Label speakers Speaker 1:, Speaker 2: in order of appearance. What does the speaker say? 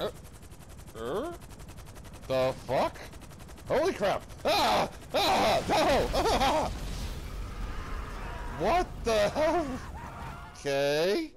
Speaker 1: Uh, er? The fuck? Holy crap! Ah! Ah! No! Ah! What the hell? Okay.